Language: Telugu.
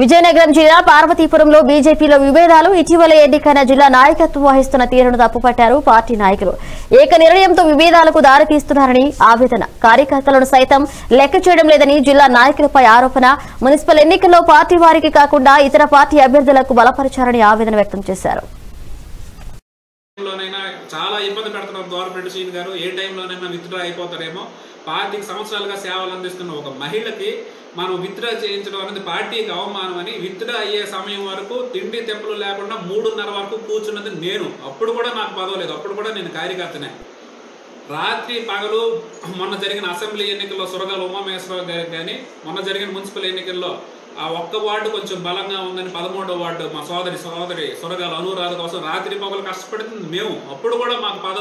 విజయనగరం జిల్లా పార్వతీపురంలో బీజేపీలో విభేదాలు. ఇటీవల ఎన్నికైన జిల్లా నాయకత్వం వహిస్తున్న తీరును తప్పుపట్టారు పార్టీ నాయకులు. ఏక నిర్ణయంతో విభేదాలకు దారితీస్తున్నారని ఆవేదన. కార్యకర్తలను సైతం లెక్క చేయడం లేదని జిల్లా నాయకులపై ఆరోపణ. మున్సిపల్ ఎన్నికల్లో పార్టీ వారికి కాకుండా ఇతర పార్టీ అభ్యర్థులకు బలపరిచారని ఆవేదన వ్యక్తం చేశారు. టైంలోనైనా చాలా ఇబ్బంది పెడుతున్నారు గవర్నమెంట్ సీన్ గారు. ఏ టైంలోనైనా విత్డ్రా అయిపోతారేమో పార్టీకి సంవత్సరాలుగా సేవలు అందిస్తున్న ఒక మహిళకి మనం విత్డ్రా చేయించడం అనేది పార్టీకి అవమానం అని విత్డ్రా అయ్యే సమయం వరకు తిండి తెప్పులు లేకుండా మూడున్నర వరకు కూర్చున్నది నేను. అప్పుడు కూడా నాకు పదవలేదు. అప్పుడు కూడా నేను కార్యకర్తనే. రాత్రి పగలు మొన్న జరిగిన అసెంబ్లీ ఎన్నికల్లో సురగాల ఉమామేశ్వరరావు గారికి కానీ మొన్న జరిగిన మున్సిపల్ ఎన్నికల్లో ఆ ఒక్క వార్డు కొంచెం బలంగా ఉందని పదమూడో వార్డు మా సోదరి సోదరి సురగాల అనురాధ కోసం రాత్రి పగలు కష్టపడుతుంది మేము. అప్పుడు కూడా మాకు పదవి